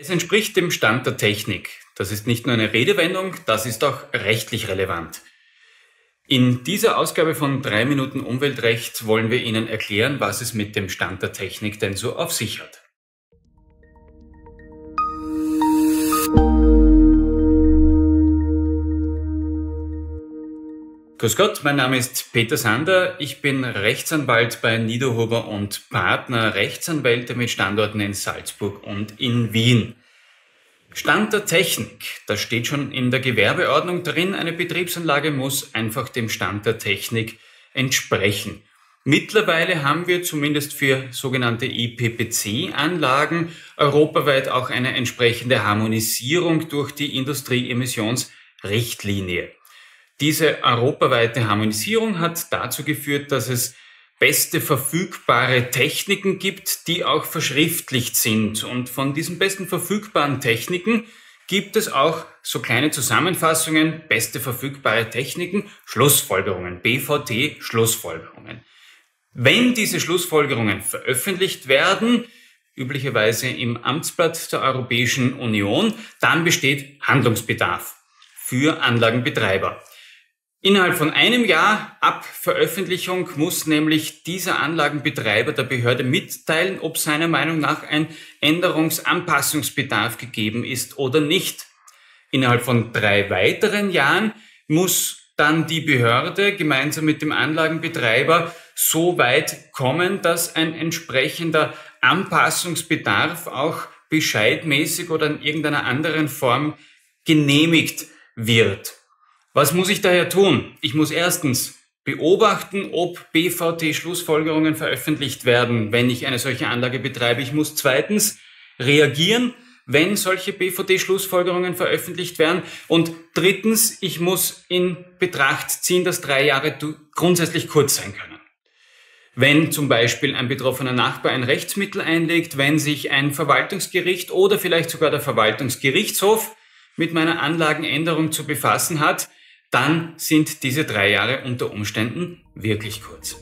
Es entspricht dem Stand der Technik. Das ist nicht nur eine Redewendung, das ist auch rechtlich relevant. In dieser Ausgabe von 3 Minuten Umweltrecht wollen wir Ihnen erklären, was es mit dem Stand der Technik denn so auf sich hat. Grüß Gott, mein Name ist Peter Sander. Ich bin Rechtsanwalt bei Niederhuber und Partner Rechtsanwälte mit Standorten in Salzburg und in Wien. Stand der Technik. Da steht schon in der Gewerbeordnung drin, eine Betriebsanlage muss einfach dem Stand der Technik entsprechen. Mittlerweile haben wir zumindest für sogenannte IPPC-Anlagen europaweit auch eine entsprechende Harmonisierung durch die Industrieemissionsrichtlinie. Diese europaweite Harmonisierung hat dazu geführt, dass es beste verfügbare Techniken gibt, die auch verschriftlicht sind. Und von diesen besten verfügbaren Techniken gibt es auch so kleine Zusammenfassungen, beste verfügbare Techniken, Schlussfolgerungen, BVT Schlussfolgerungen. Wenn diese Schlussfolgerungen veröffentlicht werden, üblicherweise im Amtsblatt der Europäischen Union, dann besteht Handlungsbedarf für Anlagenbetreiber. Innerhalb von einem Jahr ab Veröffentlichung muss nämlich dieser Anlagenbetreiber der Behörde mitteilen, ob seiner Meinung nach ein Änderungsanpassungsbedarf gegeben ist oder nicht. Innerhalb von drei weiteren Jahren muss dann die Behörde gemeinsam mit dem Anlagenbetreiber so weit kommen, dass ein entsprechender Anpassungsbedarf auch bescheidmäßig oder in irgendeiner anderen Form genehmigt wird. Was muss ich daher tun? Ich muss erstens beobachten, ob BVT-Schlussfolgerungen veröffentlicht werden, wenn ich eine solche Anlage betreibe. Ich muss zweitens reagieren, wenn solche BVT-Schlussfolgerungen veröffentlicht werden. Und drittens, ich muss in Betracht ziehen, dass drei Jahre grundsätzlich kurz sein können. Wenn zum Beispiel ein betroffener Nachbar ein Rechtsmittel einlegt, wenn sich ein Verwaltungsgericht oder vielleicht sogar der Verwaltungsgerichtshof mit meiner Anlagenänderung zu befassen hat, dann sind diese drei Jahre unter Umständen wirklich kurz.